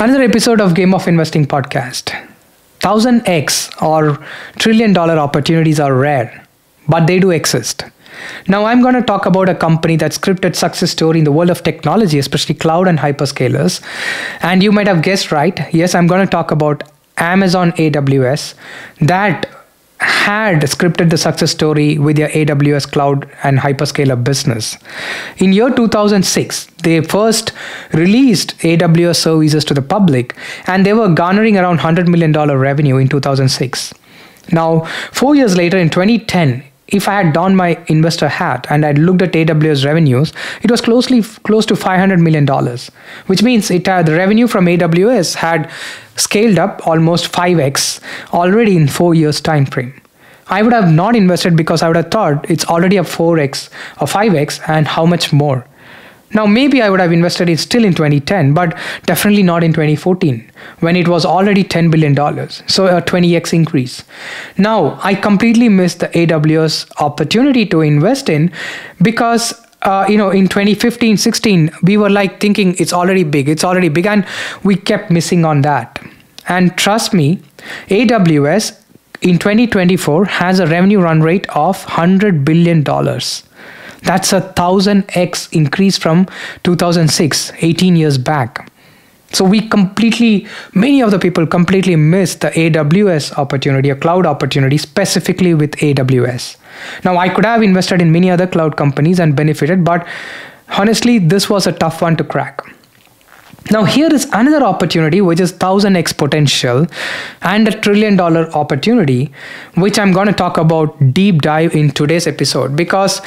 Another episode of Game of Investing podcast. 1000x or trillion dollar opportunities are rare, but they do exist. Now, I'm going to talk about a company that scripted success story in the world of technology, especially cloud and hyperscalers. And you might have guessed right. Yes, I'm going to talk about Amazon AWS that had scripted the success story with their AWS cloud and hyperscaler business. In year 2006, they first released AWS services to the public and they were garnering around $100 million revenue in 2006. Now, four years later in 2010, if I had donned my investor hat and I'd looked at AWS revenues, it was closely close to 500 million dollars, which means it had the revenue from AWS had scaled up almost 5x already in 4 years time frame. I would have not invested because I would have thought it's already a 4x or 5x and how much more. Now, maybe I would have invested it still in 2010, but definitely not in 2014 when it was already $10 billion. So, a 20x increase. Now, I completely missed the AWS opportunity to invest in because. Uh, you know, in 2015 16, we were like thinking it's already big, it's already big, and we kept missing on that. And trust me, AWS in 2024 has a revenue run rate of $100 billion. That's a 1000x increase from 2006, 18 years back. So we completely, many of the people completely missed the AWS opportunity, a cloud opportunity specifically with AWS. Now I could have invested in many other cloud companies and benefited, but honestly, this was a tough one to crack. Now, here is another opportunity which is 1000x potential and a trillion dollar opportunity, which I'm going to talk about deep dive in today's episode because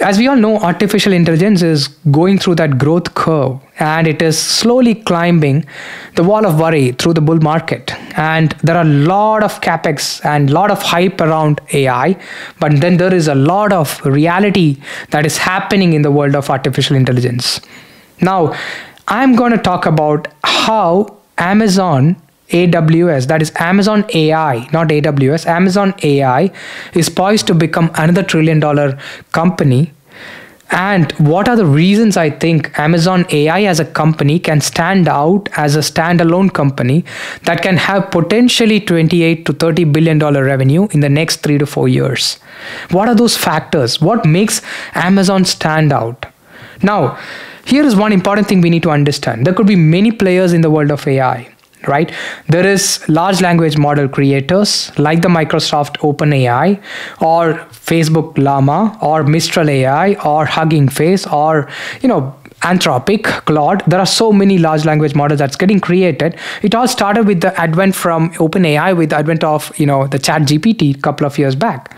as we all know, artificial intelligence is going through that growth curve and it is slowly climbing the wall of worry through the bull market. And there are a lot of capex and a lot of hype around AI, but then there is a lot of reality that is happening in the world of artificial intelligence. Now, I'm going to talk about how Amazon AWS, that is Amazon AI, not AWS, Amazon AI is poised to become another trillion dollar company. And what are the reasons I think Amazon AI as a company can stand out as a standalone company that can have potentially 28 to 30 billion dollar revenue in the next 3 to 4 years? What are those factors? What makes Amazon stand out? Now, here is one important thing we need to understand there could be many players in the world of AI right there is large language model creators like the microsoft openai or facebook llama or mistral ai or hugging face or you know Anthropic, Claude, there are so many large language models that's getting created. It all started with the advent from OpenAI, with the advent of you know the Chat GPT a couple of years back.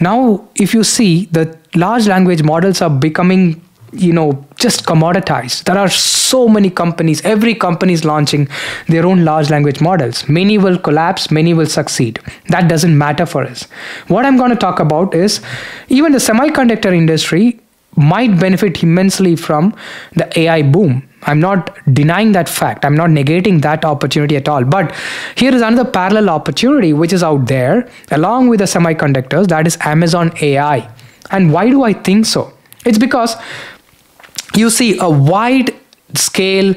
Now, if you see the large language models are becoming you know just commoditized. There are so many companies every company is launching their own large language models. Many will collapse many will succeed. That doesn't matter for us. What i'm going to talk about is even the semiconductor industry might benefit immensely from the ai boom. I'm not denying that fact. I'm not negating that opportunity at all. But here is another parallel opportunity which is out there along with the semiconductors that is amazon ai and why do i think so? It's because you see a wide scale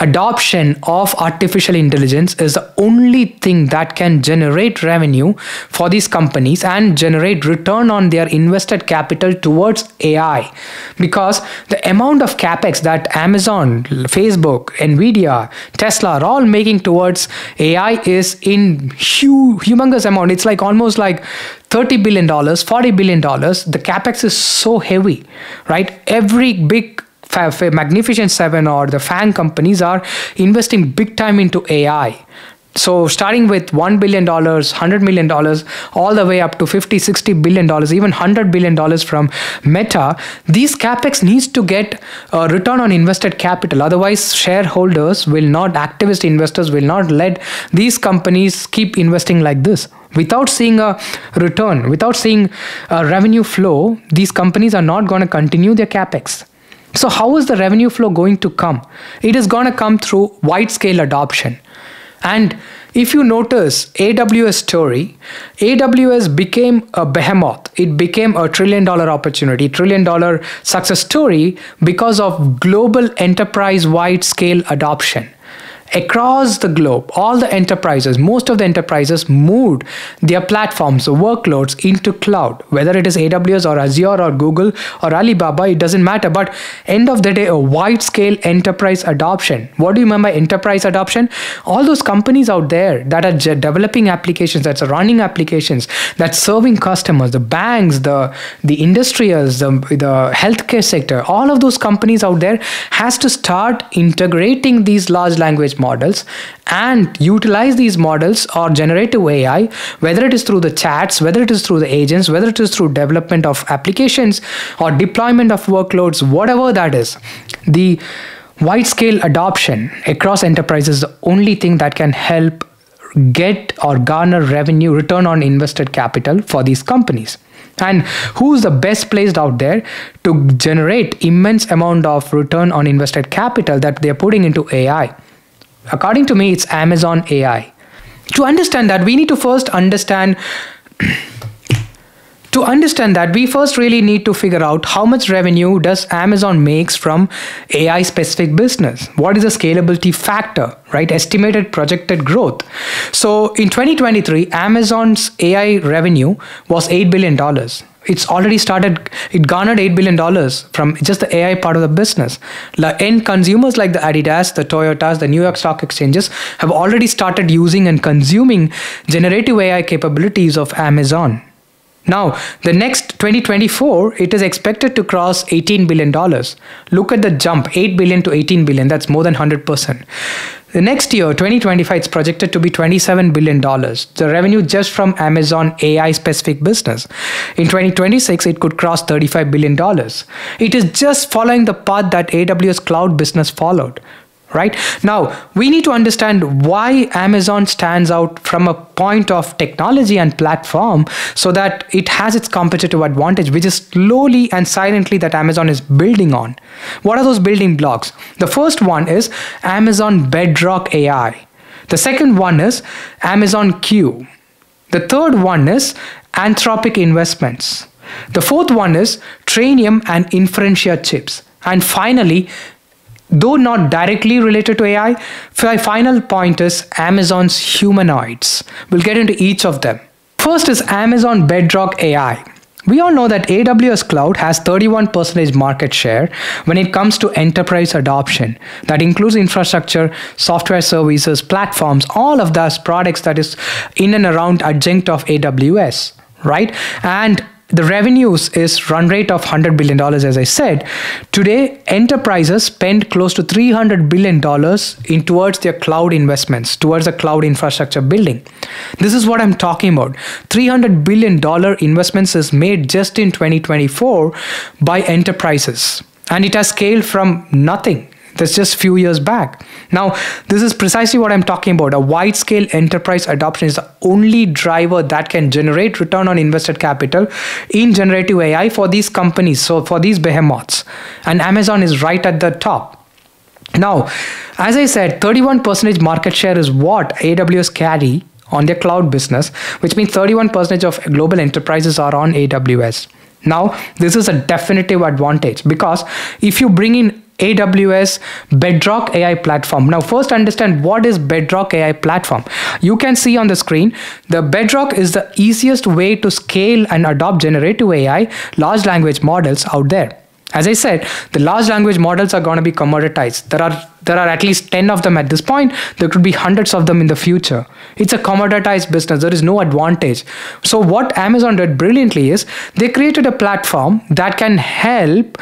adoption of artificial intelligence is the only thing that can generate revenue for these companies and generate return on their invested capital towards AI because the amount of capex that Amazon, Facebook, Nvidia, Tesla are all making towards AI is in huge humongous amount. It's like almost like 30 billion dollars 40 billion dollars. The capex is so heavy right? Every big Magnificent Seven or the FANG companies are investing big time into AI. So starting with $1 billion, $100 million, all the way up to 50, 60 billion dollars, even 100 billion dollars from Meta, these capex needs to get a return on invested capital. Otherwise, shareholders will not, activist investors will not let these companies keep investing like this. Without seeing a return, without seeing a revenue flow, these companies are not going to continue their capex. So, how is the revenue flow going to come? It is going to come through wide scale adoption. And if you notice AWS story, AWS became a behemoth. It became a trillion dollar opportunity, trillion dollar success story because of global enterprise wide scale adoption. Across the globe, all the enterprises, most of the enterprises moved their platforms, workloads into cloud, whether it is AWS or Azure or Google or Alibaba, it doesn't matter. But end of the day, a wide scale enterprise adoption. What do you mean by enterprise adoption? All those companies out there that are developing applications, that's running applications, that's serving customers, the banks, the the industrials, the, the healthcare sector, all of those companies out there has to start integrating these large language models and utilize these models or generative AI, whether it is through the chats, whether it is through the agents, whether it is through development of applications or deployment of workloads, whatever that is. The wide scale adoption across enterprises is the only thing that can help get or garner revenue return on invested capital for these companies and who's the best placed out there to generate immense amount of return on invested capital that they're putting into ai according to me it's amazon ai to understand that we need to first understand to understand that we first really need to figure out how much revenue does amazon makes from ai specific business. What is the scalability factor right? Estimated projected growth. So in 2023 amazon's ai revenue was 8 billion dollars it's already started it garnered 8 billion dollars from just the ai part of the business. The end consumers like the adidas the toyotas the new york stock exchanges have already started using and consuming generative ai capabilities of amazon now, the next 2024, it is expected to cross $18 billion. Look at the jump 8 billion to 18 billion. That's more than 100%. The next year, 2025, it's projected to be $27 billion. The revenue just from Amazon AI specific business. In 2026, it could cross $35 billion. It is just following the path that AWS cloud business followed right? Now we need to understand why amazon stands out from a point of technology and platform so that it has its competitive advantage which is slowly and silently that amazon is building on. What are those building blocks? The first one is amazon bedrock ai the second one is amazon q. The third one is anthropic investments. The fourth one is trainium and inferentia chips. And finally Though not directly related to AI, my final point is Amazon's humanoids. We'll get into each of them. First is Amazon Bedrock AI. We all know that AWS Cloud has 31% market share when it comes to enterprise adoption. That includes infrastructure, software services, platforms, all of those products that is in and around adjunct of AWS, right? And the revenues is run rate of 100 billion dollars as i said. Today enterprises spend close to 300 billion dollars in towards their cloud investments towards the cloud infrastructure building. This is what i'm talking about. 300 billion dollar investments is made just in 2024 by enterprises. And it has scaled from nothing that's just a few years back. Now, this is precisely what I'm talking about. A wide scale enterprise adoption is the only driver that can generate return on invested capital in generative AI for these companies, so for these behemoths. And Amazon is right at the top. Now, as I said, 31% market share is what AWS carry on their cloud business, which means 31% of global enterprises are on AWS. Now, this is a definitive advantage because if you bring in AWS Bedrock AI platform. Now, first understand what is Bedrock AI platform. You can see on the screen, the Bedrock is the easiest way to scale and adopt generative AI large language models out there. As I said, the large language models are going to be commoditized. There are there are at least 10 of them at this point. There could be hundreds of them in the future. It's a commoditized business. There is no advantage. So what Amazon did brilliantly is they created a platform that can help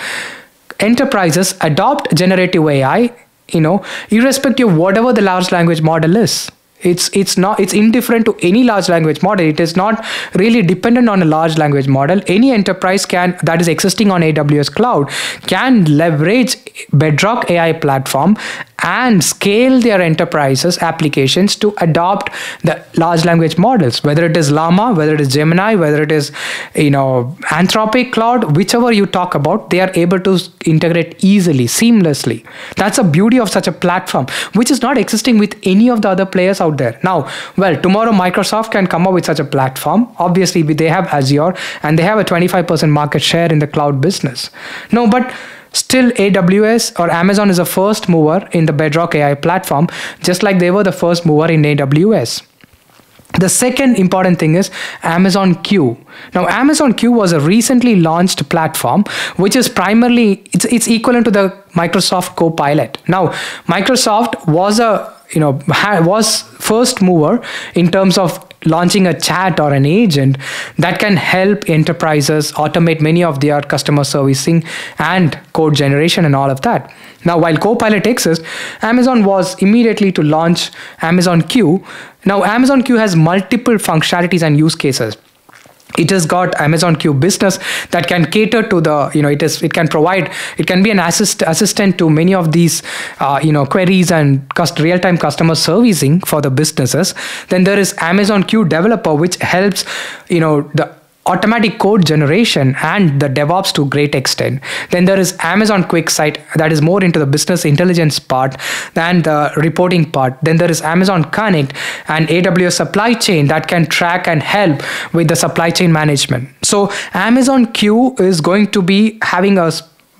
enterprises adopt generative AI, you know, irrespective of whatever the large language model is it's it's not it's indifferent to any large language model. It is not really dependent on a large language model. Any enterprise can that is existing on aws Claude can leverage bedrock ai platform and scale their enterprises applications to adopt the large language models whether it is llama whether it is gemini whether it is you know anthropic cloud whichever you talk about they are able to integrate easily seamlessly. That's the beauty of such a platform which is not existing with any of the other players out there now well tomorrow microsoft can come up with such a platform obviously they have azure and they have a 25% market share in the cloud business no but Still, AWS or Amazon is a first mover in the Bedrock AI platform, just like they were the first mover in AWS. The second important thing is Amazon Q. Now, Amazon Q was a recently launched platform which is primarily it's, it's equivalent to the Microsoft Copilot. Now, Microsoft was a you know was first mover in terms of launching a chat or an agent that can help enterprises automate many of their customer servicing and code generation and all of that. Now, while Copilot exists, Amazon was immediately to launch Amazon Q. Now, Amazon Q has multiple functionalities and use cases it has got amazon q business that can cater to the you know it is it can provide it can be an assist, assistant to many of these uh, you know queries and real-time customer servicing for the businesses. Then there is amazon q developer which helps you know the automatic code generation and the DevOps to great extent. Then there is Amazon QuickSight that is more into the business intelligence part than the reporting part. Then there is Amazon Connect and AWS supply chain that can track and help with the supply chain management. So Amazon Q is going to be having a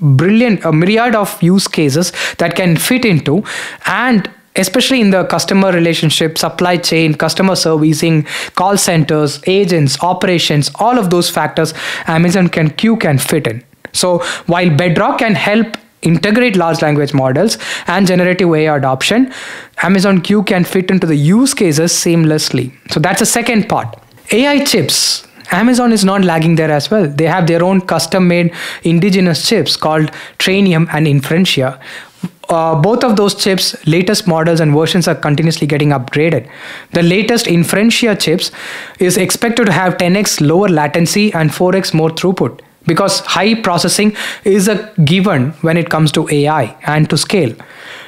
brilliant a myriad of use cases that can fit into and especially in the customer relationship, supply chain, customer servicing, call centers, agents, operations, all of those factors Amazon can Q can fit in. So while Bedrock can help integrate large language models and generative AI adoption, Amazon Q can fit into the use cases seamlessly. So that's the second part. AI chips. Amazon is not lagging there as well. They have their own custom made indigenous chips called Trainium and Inferentia, uh, both of those chips, latest models and versions are continuously getting upgraded. The latest Inferentia chips is expected to have 10x lower latency and 4x more throughput because high processing is a given when it comes to AI and to scale.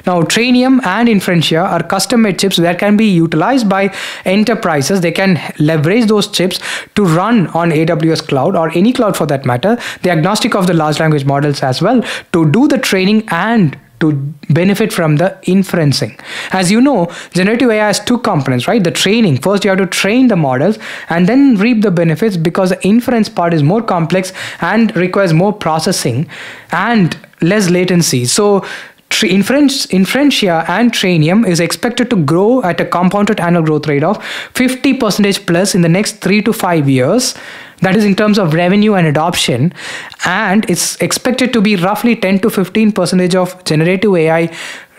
Now, Trainium and Inferentia are custom made chips that can be utilized by enterprises. They can leverage those chips to run on AWS cloud or any cloud for that matter. The agnostic of the large language models as well to do the training and to benefit from the inferencing. As you know, generative AI has two components, right? The training. First, you have to train the models and then reap the benefits because the inference part is more complex and requires more processing and less latency. So Inference, Inferentia and Trainium is expected to grow at a compounded annual growth rate of 50 percentage plus in the next three to five years that is in terms of revenue and adoption. And it's expected to be roughly 10 to 15 percentage of generative ai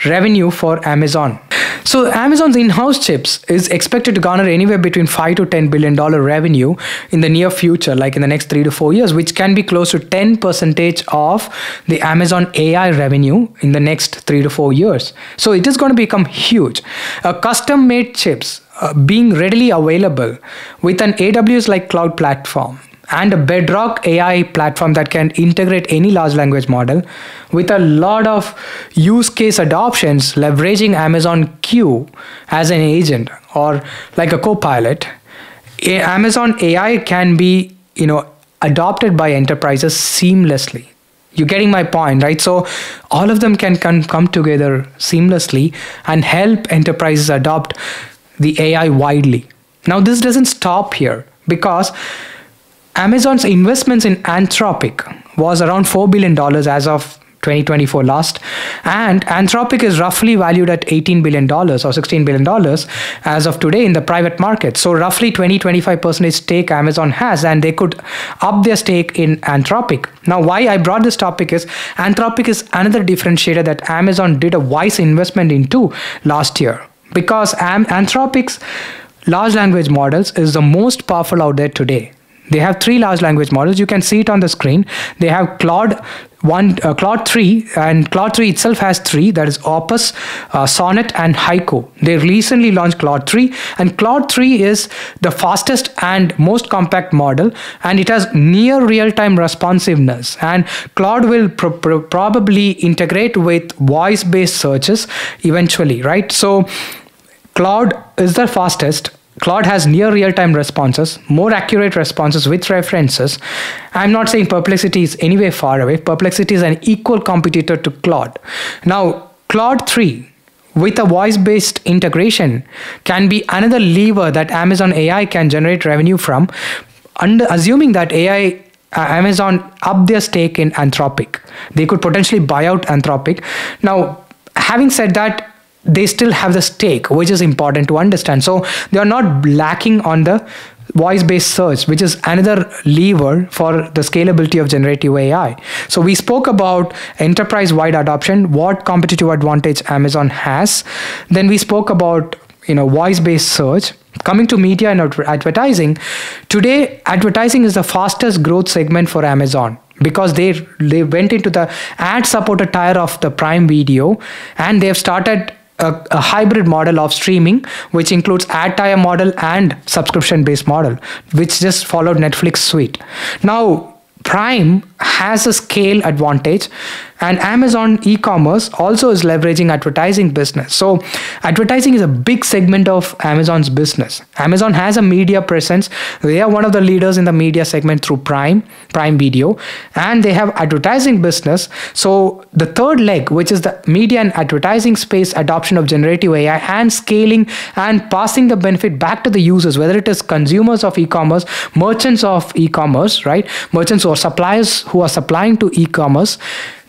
revenue for amazon. So amazon's in-house chips is expected to garner anywhere between 5 to 10 billion dollar revenue in the near future like in the next 3 to 4 years which can be close to 10 percentage of the amazon ai revenue in the next 3 to 4 years. So it is going to become huge. Uh, A custom made chips uh, being readily available with an AWS like cloud platform and a Bedrock AI platform that can integrate any large language model with a lot of use case adoptions leveraging Amazon Q as an agent or like a co-pilot. Amazon AI can be you know adopted by enterprises seamlessly. You're getting my point right? So all of them can, come together seamlessly and help enterprises adopt the AI widely. Now, this doesn't stop here because Amazon's investments in Anthropic was around $4 billion as of 2024 last and anthropic is roughly valued at 18 billion dollars or 16 billion dollars as of today in the private market. So roughly 20 25% stake amazon has and they could up their stake in anthropic. Now why i brought this topic is anthropic is another differentiator that amazon did a wise investment into last year because Anthropic's large language models is the most powerful out there today. They have three large language models. You can see it on the screen. They have Claude one, uh, Claude 3, and Claude 3 itself has three that is Opus, uh, Sonnet, and Haiku. They recently launched Claude 3, and Claude 3 is the fastest and most compact model, and it has near real time responsiveness. And Claude will probably integrate with voice based searches eventually, right? So, Claude is the fastest. Claude has near real time responses, more accurate responses with references. I'm not saying Perplexity is anywhere far away. Perplexity is an equal competitor to Claude. Now, Claude 3 with a voice based integration can be another lever that Amazon AI can generate revenue from, under, assuming that AI uh, Amazon up their stake in Anthropic. They could potentially buy out Anthropic. Now, having said that, they still have the stake, which is important to understand. So they are not lacking on the voice based search, which is another lever for the scalability of generative AI. So, we spoke about enterprise wide adoption, what competitive advantage Amazon has. Then, we spoke about you know voice based search coming to media and advertising today advertising is the fastest growth segment for amazon because they they went into the ad supported tier of the prime video and they have started a, a, hybrid model of streaming which includes ad tier model and subscription based model which just followed netflix suite. Now prime has a scale advantage and amazon e-commerce also is leveraging advertising business. So advertising is a big segment of amazon's business. Amazon has a media presence. They are one of the leaders in the media segment through prime prime video. And they have advertising business. So the third leg which is the media and advertising space adoption of generative ai and scaling and passing the benefit back to the users whether it is consumers of e-commerce merchants of e-commerce right? Merchants or suppliers who are supplying to e-commerce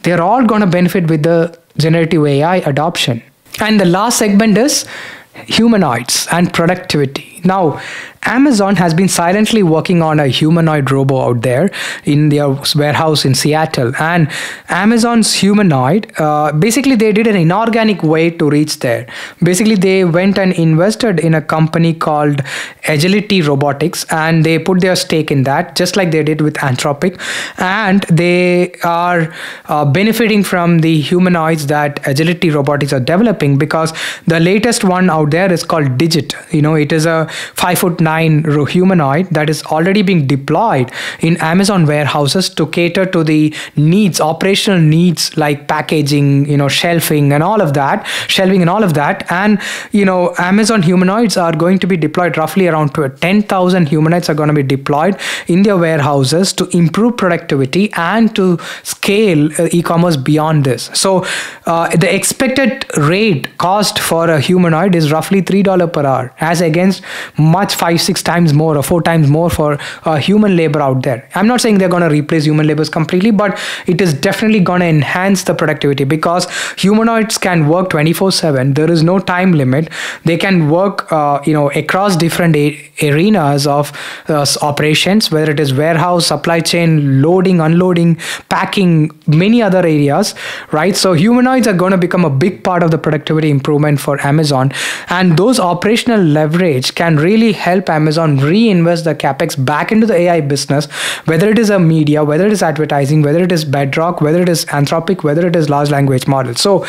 they're all going to benefit with the generative AI adoption. And the last segment is humanoids and productivity. Now, Amazon has been silently working on a humanoid robo out there in their warehouse in Seattle. And Amazon's humanoid, uh, basically, they did an inorganic way to reach there. Basically, they went and invested in a company called Agility Robotics and they put their stake in that, just like they did with Anthropic. And they are uh, benefiting from the humanoids that Agility Robotics are developing because the latest one out there is called Digit. You know, it is a five foot nine humanoid that is already being deployed in Amazon warehouses to cater to the needs, operational needs like packaging, you know, shelving and all of that, shelving and all of that. And, you know, Amazon humanoids are going to be deployed roughly around to 10,000 humanoids are going to be deployed in their warehouses to improve productivity and to scale uh, e-commerce beyond this. So uh, the expected rate cost for a humanoid is roughly $3 per hour as against much five six times more or four times more for uh, human labor out there. I'm not saying they're going to replace human labors completely, but it is definitely going to enhance the productivity because humanoids can work 24/7. There is no time limit. They can work, uh, you know, across different arenas of uh, operations, whether it is warehouse, supply chain, loading, unloading, packing, many other areas, right? So humanoids are going to become a big part of the productivity improvement for Amazon, and those operational leverage can really help Amazon reinvest the capex back into the AI business, whether it is a media, whether it is advertising, whether it is Bedrock, whether it is Anthropic, whether it is large language models. So,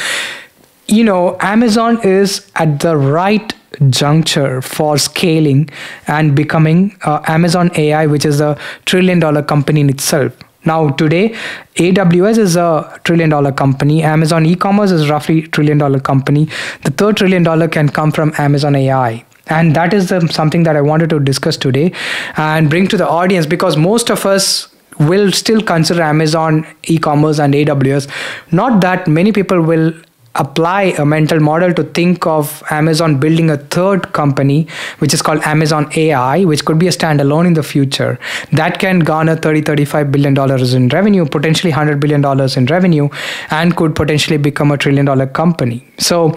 you know, Amazon is at the right juncture for scaling and becoming uh, Amazon AI, which is a trillion dollar company in itself. Now, today, AWS is a trillion dollar company. Amazon e commerce is roughly trillion dollar company. The third trillion dollar can come from Amazon AI and that is the, something that i wanted to discuss today and bring to the audience because most of us will still consider amazon e-commerce and aws not that many people will apply a mental model to think of Amazon building a third company, which is called Amazon AI, which could be a standalone in the future that can garner 30, 35 billion dollars in revenue, potentially 100 billion dollars in revenue, and could potentially become a trillion dollar company. So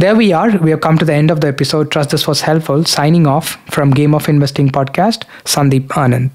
there we are. We have come to the end of the episode. Trust this was helpful. Signing off from Game of Investing podcast, Sandeep Anand.